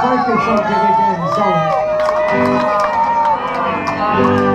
Thank you for you again, so.